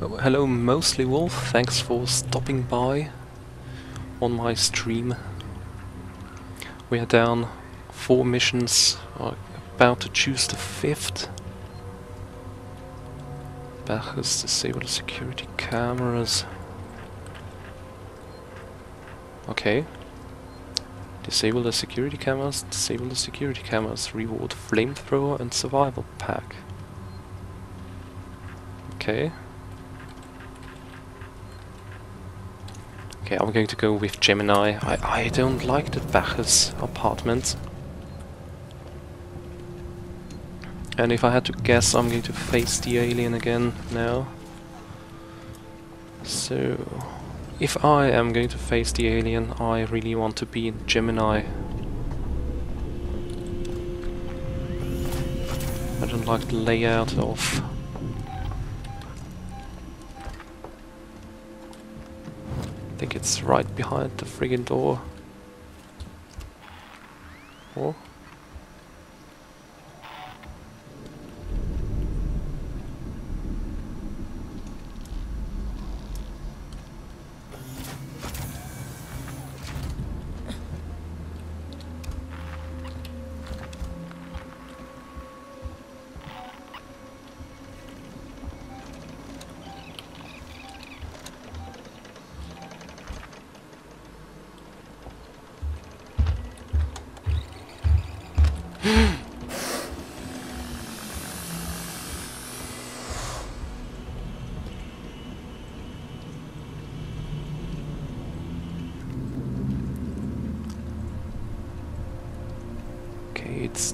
Hello, Mostly Wolf. Thanks for stopping by on my stream. We are down four missions, are about to choose the fifth. Bacchus, disable the security cameras. Okay. Disable the security cameras, disable the security cameras, reward flamethrower and survival pack. Okay. Okay, I'm going to go with Gemini. I, I don't like the Bacchus apartment. And if I had to guess, I'm going to face the alien again now. So, if I am going to face the alien, I really want to be in Gemini. I don't like the layout of it's right behind the friggin' door. Or?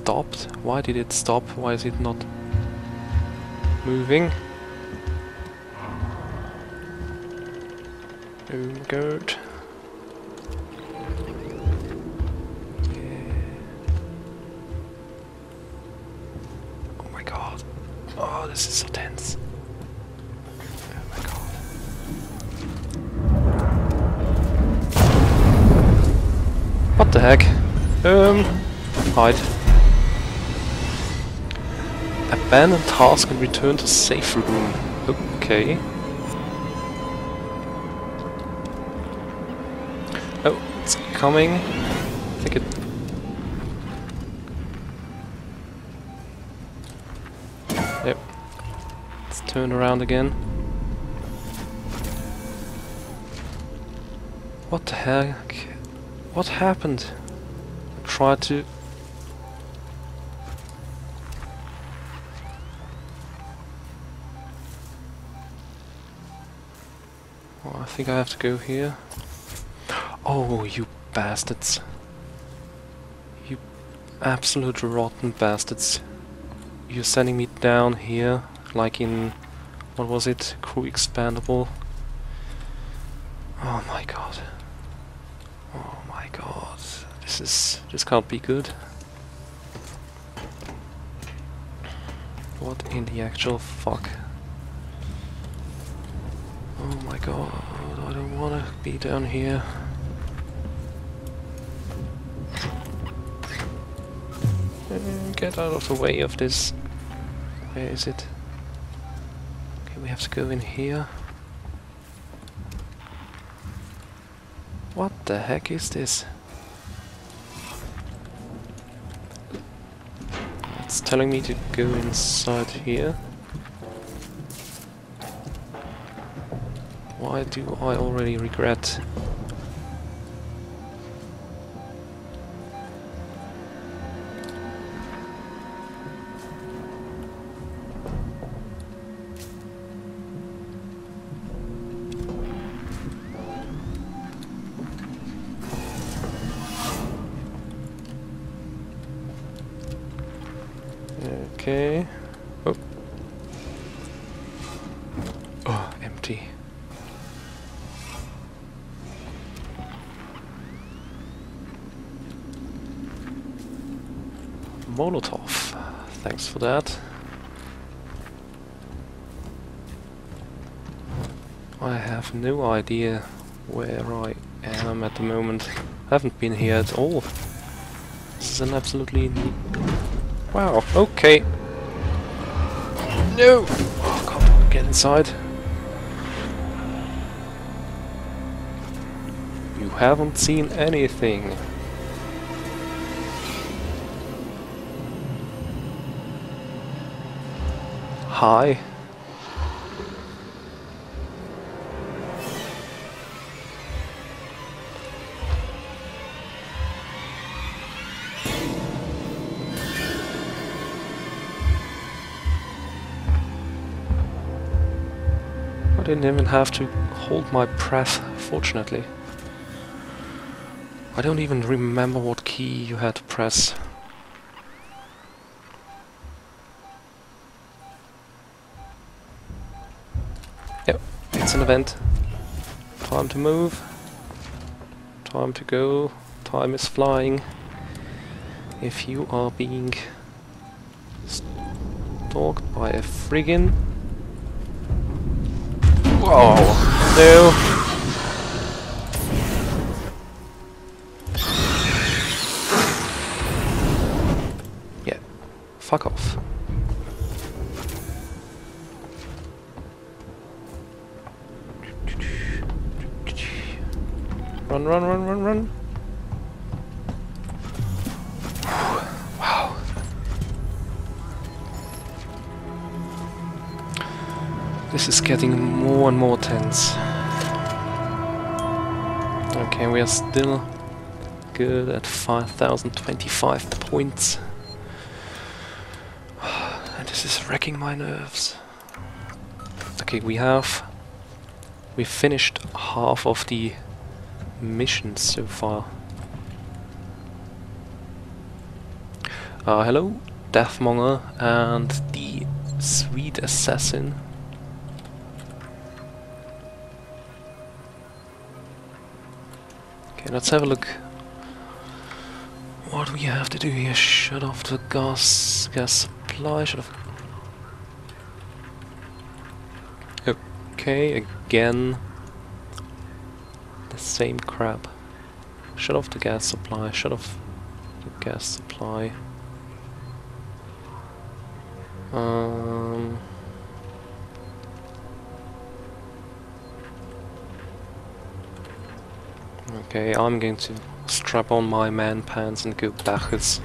Stopped. Why did it stop? Why is it not moving? Oh. Abandon task and return to safe room. Okay. Oh, it's coming. I think it... Yep. Let's turn around again. What the heck? What happened? I tried to... think I have to go here. Oh, you bastards. You absolute rotten bastards. You're sending me down here, like in... What was it? Crew Expendable. Oh my god. Oh my god. This is... This can't be good. What in the actual fuck? Oh my god, I don't wanna be down here. Uh, Get out of the way of this. Where is it? Okay, we have to go in here. What the heck is this? It's telling me to go inside here. Why do I already regret? Okay. Molotov. Thanks for that. I have no idea where I am at the moment. I haven't been here at all. This is an absolutely... Wow, okay. No! Oh, come on, get inside. You haven't seen anything. Hi. I didn't even have to hold my breath, fortunately. I don't even remember what key you had to press. Event. Time to move. Time to go. Time is flying. If you are being stalked by a friggin' Whoa! No! And more tense. Okay, we are still good at 5025 points. And this is wrecking my nerves. Okay, we have... We finished half of the missions so far. Uh, hello, Deathmonger and the Sweet Assassin. Okay, let's have a look. What do we have to do here? Shut off the gas gas supply. Shut off. Okay, again the same crap. Shut off the gas supply. Shut off the gas supply. Um. Okay, I'm going to strap on my man pants and go Bacchus.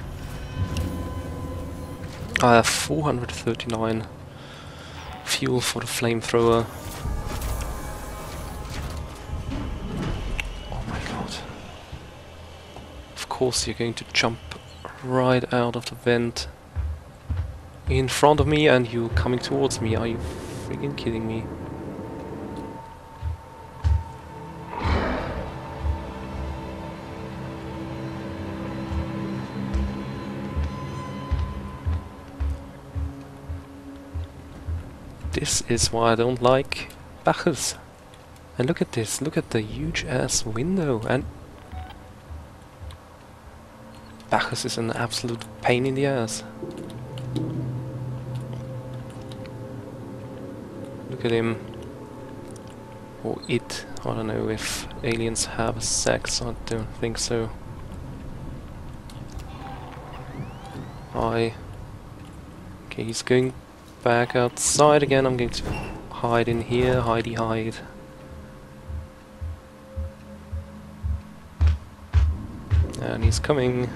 I have 439 fuel for the flamethrower. Oh my god. Of course you're going to jump right out of the vent in front of me and you're coming towards me. Are you freaking kidding me? This is why I don't like Bacchus. And look at this, look at the huge ass window and Bacchus is an absolute pain in the ass. Look at him. Or it. I don't know if aliens have sex, I don't think so. I. Okay, he's going back outside again. I'm going to hide in here, hidey hide. And he's coming.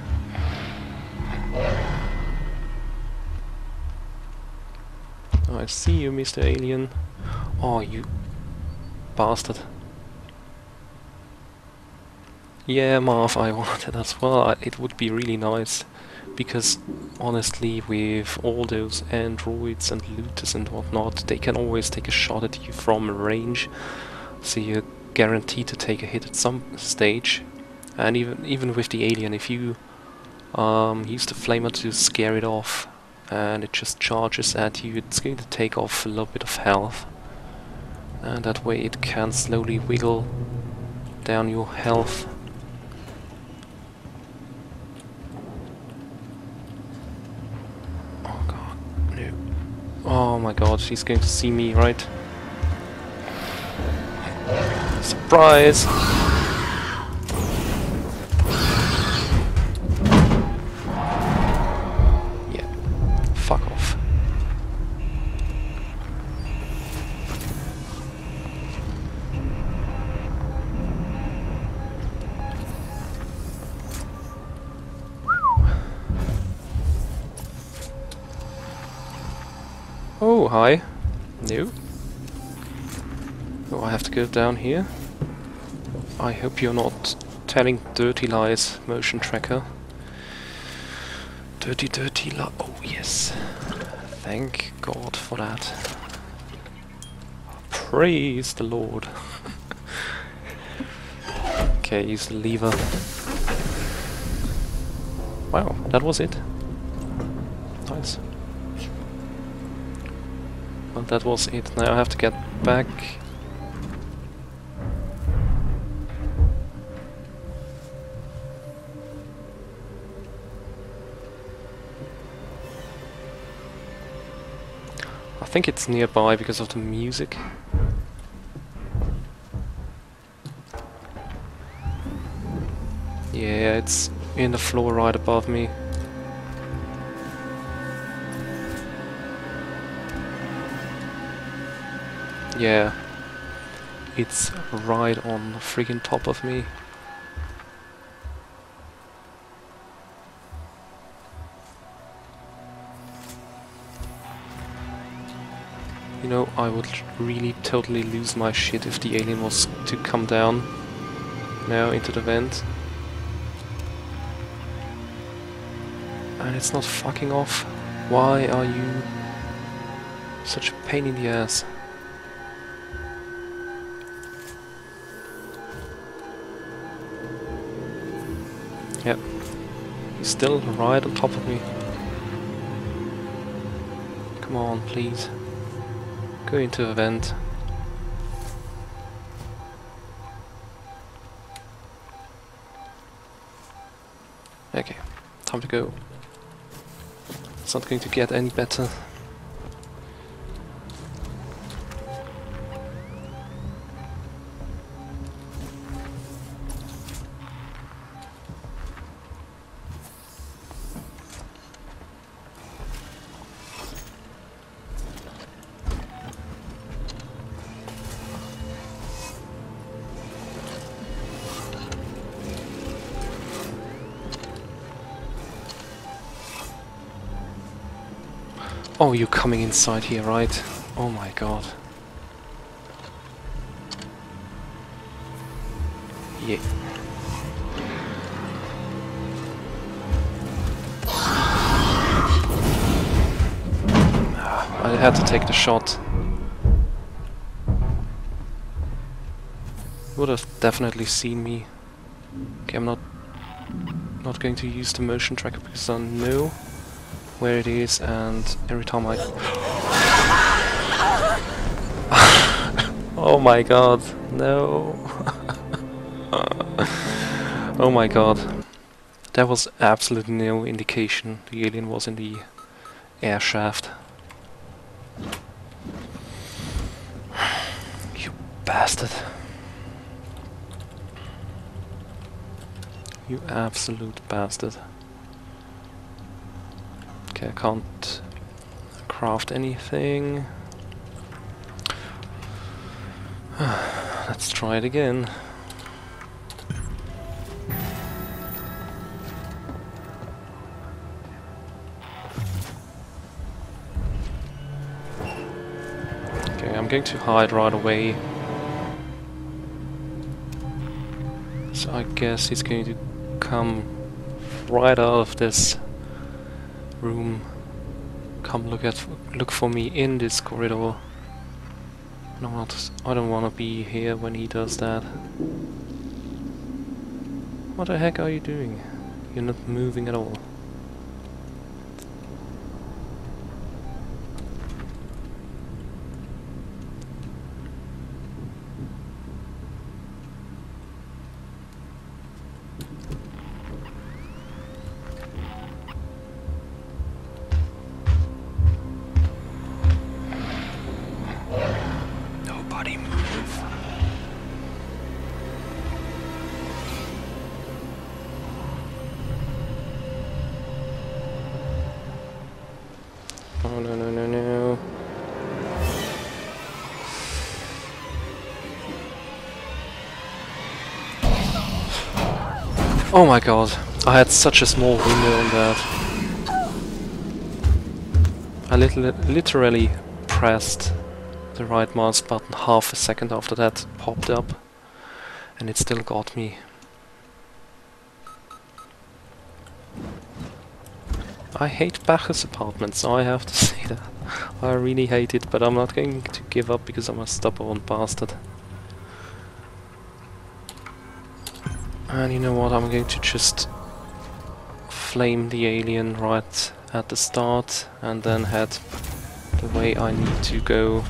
I see you, Mr. Alien. Oh, you bastard. Yeah, Marv, I wanted as well. It would be really nice because honestly with all those androids and looters and whatnot they can always take a shot at you from range. So you're guaranteed to take a hit at some stage. And even even with the alien if you um, use the flamer to scare it off and it just charges at you it's going to take off a little bit of health. And that way it can slowly wiggle down your health Oh my god, she's going to see me, right? Surprise! Go down here. I hope you're not telling dirty lies, motion tracker. Dirty, dirty li- Oh, yes. Thank God for that. Praise the Lord. okay, use the lever. Wow, that was it. Nice. Well, that was it. Now I have to get back. Think it's nearby because of the music. Yeah, it's in the floor right above me. Yeah. It's right on the friggin' top of me. You know, I would really totally lose my shit if the alien was to come down now into the vent. And it's not fucking off. Why are you such a pain in the ass? Yep. He's still right on top of me. Come on, please. Go into a vent. Okay, time to go. It's not going to get any better. Oh, you're coming inside here, right? Oh my god. Yeah. Ah, I had to take the shot. Would have definitely seen me. Okay, I'm not not going to use the motion tracker because I know where it is and every time I... oh my god, no. oh my god. There was absolutely no indication the alien was in the air shaft. You bastard. You absolute bastard. Okay, I can't craft anything. Let's try it again. Okay, I'm going to hide right away. So I guess he's going to come right out of this room. Come look at look for me in this corridor. No, not, I don't want to be here when he does that. What the heck are you doing? You're not moving at all. Oh my god, I had such a small window on that. I lit literally pressed the right mouse button half a second after that popped up and it still got me. I hate Bacchus apartments, so I have to say that. I really hate it, but I'm not going to give up because I'm a stubborn bastard. And you know what, I'm going to just flame the alien right at the start and then head the way I need to go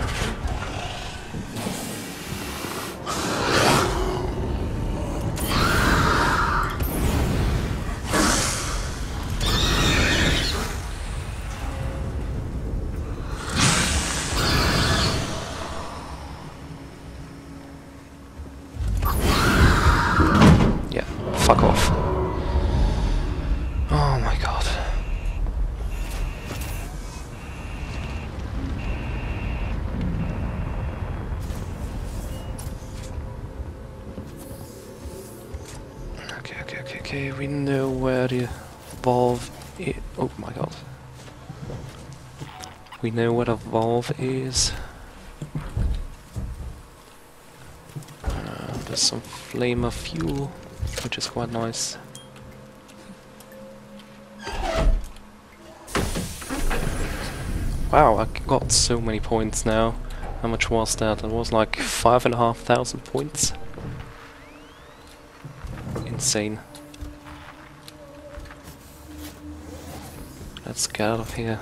12 is. Uh, there's some flamer fuel, which is quite nice. Wow, I got so many points now. How much was that? It was like five and a half thousand points. Insane. Let's get out of here.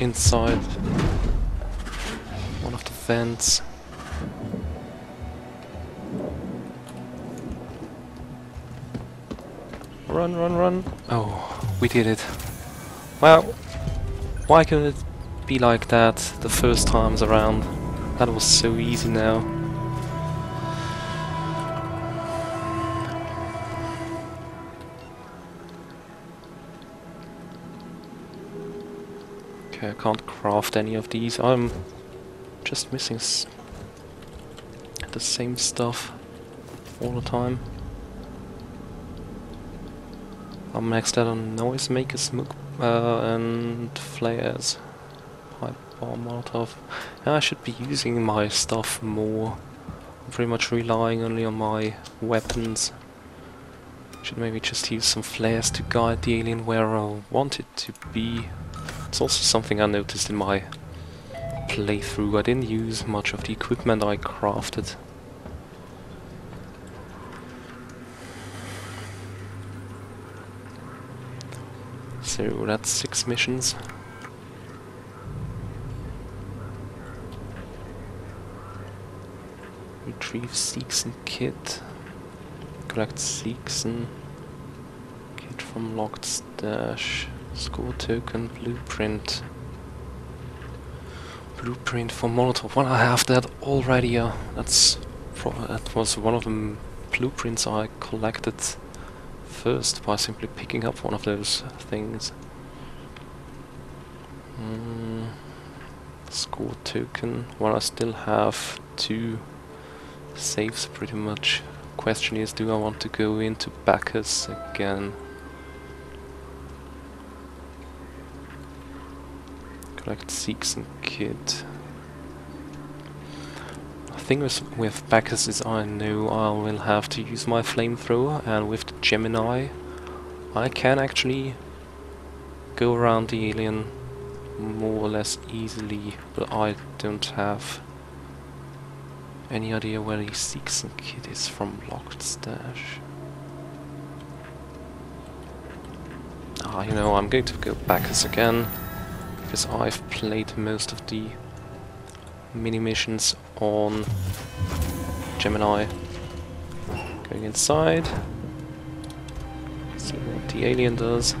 Inside one of the vents. Run, run, run. Oh, we did it. Well, why couldn't it be like that the first times around? That was so easy now. Okay, I can't craft any of these. I'm just missing the same stuff all the time. I'm maxed out on noisemaker, smoke, uh, and flares. Pipe bomb, molotov. I should be using my stuff more. I'm pretty much relying only on my weapons. Should maybe just use some flares to guide the alien where I want it to be. It's also something I noticed in my playthrough. I didn't use much of the equipment I crafted. So that's six missions. Retrieve Seegson kit. Collect Seegson kit from locked stash. Score token, blueprint. Blueprint for Molotov. Well, I have that already. Uh, that's that was one of the blueprints I collected first by simply picking up one of those things. Mm, score token. Well, I still have two saves pretty much. Question is, do I want to go into Bacchus again? Collect Seegson kit. The thing with, with Bacchus is I know I will have to use my flamethrower and with Gemini I can actually go around the alien more or less easily but I don't have any idea where the Seegson kit is from locked stash. Ah, you know, I'm going to go Bacchus again because I've played most of the mini missions on Gemini. Going inside, see what the alien does.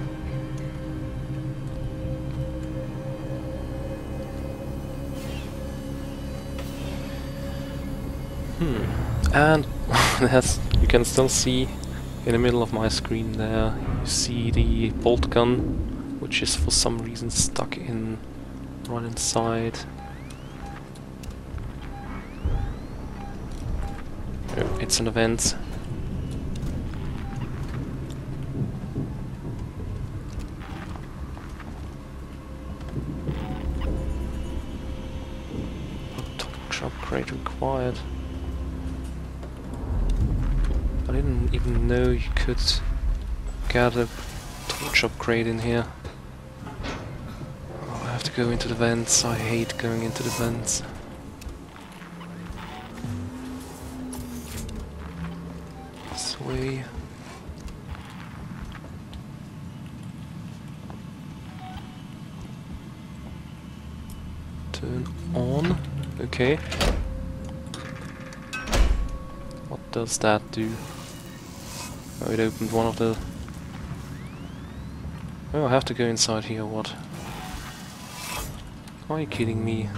Hmm, and as you can still see in the middle of my screen there, you see the bolt gun which is for some reason stuck in right inside. Oh, it's an event. Torch upgrade required. I didn't even know you could get a torch upgrade in here. Oh, I have to go into the vents. I hate going into the vents. This way. Turn on. Okay. What does that do? Oh, it opened one of the... Oh, I have to go inside here, what? Are you kidding me?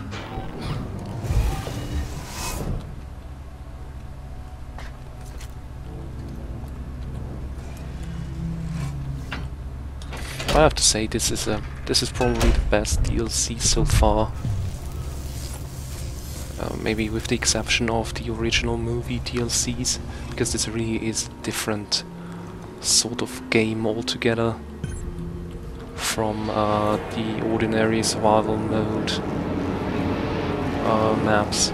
I have to say this is a this is probably the best DLC so far. Uh, maybe with the exception of the original movie DLCs, because this really is a different sort of game altogether from uh, the ordinary survival mode uh, maps.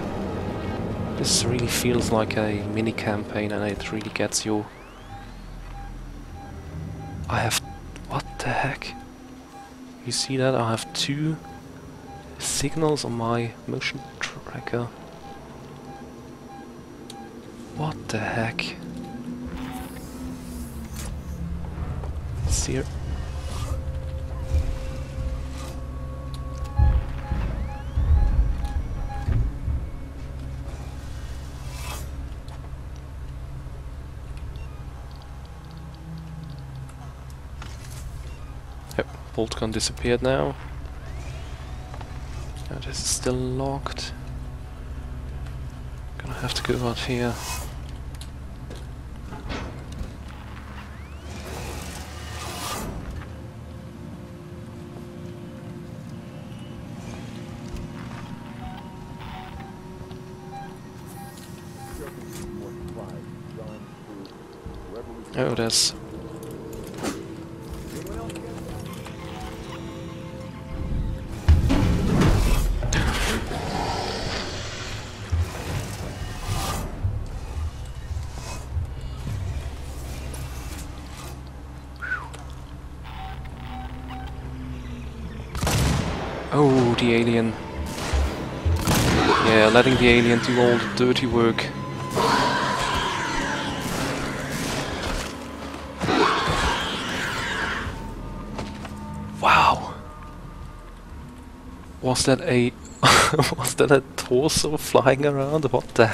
This really feels like a mini campaign and it really gets you. I have... what the heck? You see that? I have two signals on my motion tracker. What the heck? See Yep, bolt gun disappeared now. Now this is still locked. Gonna have to go out here. Oh, there's alien. Yeah, letting the alien do all the dirty work. Wow. Was that a was that a torso flying around? What the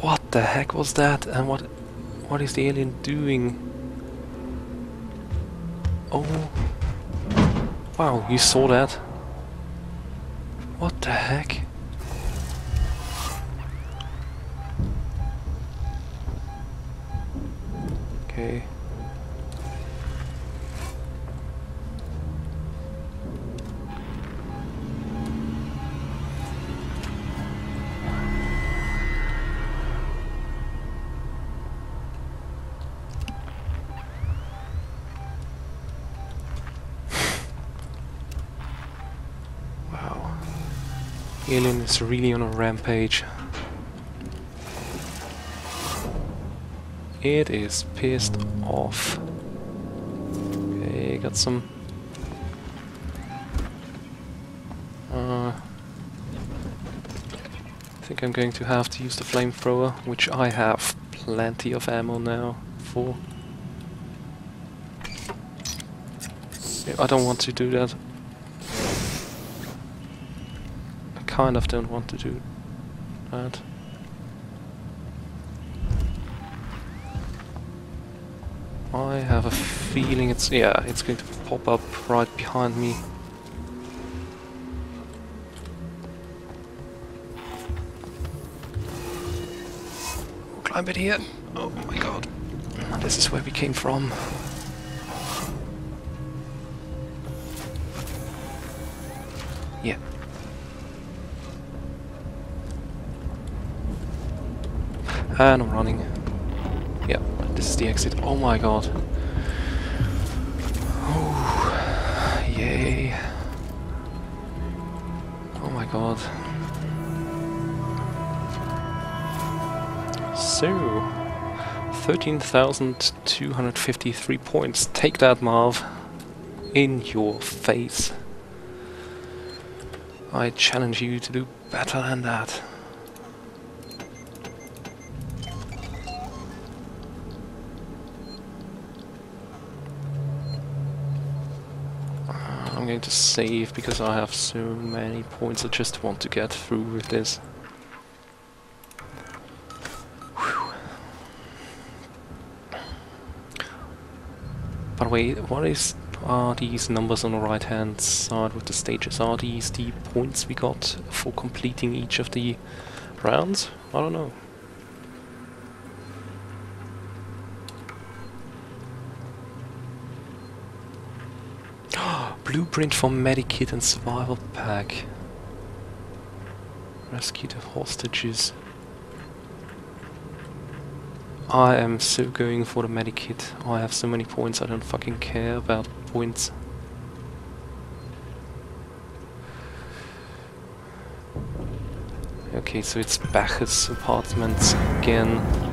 What the heck was that? And what what is the alien doing? Oh Wow, you saw that? What the heck? Is really on a rampage. It is pissed off. Okay, got some... Uh, I think I'm going to have to use the flamethrower, which I have plenty of ammo now for. I don't want to do that. I kind of don't want to do that. I have a feeling it's yeah, it's going to pop up right behind me. Climb it here. Oh my god. This is where we came from. And I'm running. Yeah, this is the exit. Oh my god. Oh, yay. Oh my god. So, 13,253 points. Take that, Marv. In your face. I challenge you to do better than that. To save because I have so many points I just want to get through with this. Whew. By the way, what is are these numbers on the right hand side with the stages? Are these the points we got for completing each of the rounds? I don't know. Blueprint for Medikit and Survival Pack. Rescue the hostages. I am so going for the medikit. I have so many points, I don't fucking care about points. Okay, so it's Bacchus apartments again.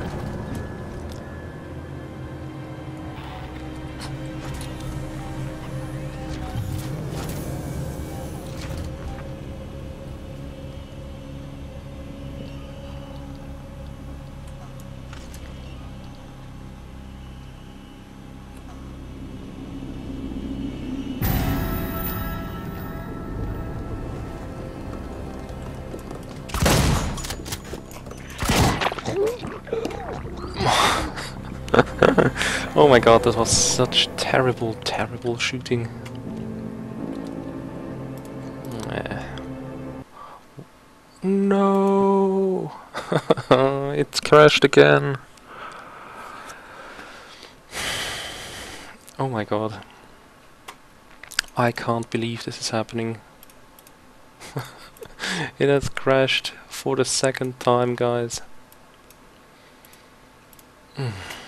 Oh my god, this was such terrible, terrible shooting. No! it crashed again. Oh my god. I can't believe this is happening. it has crashed for the second time, guys. Mm.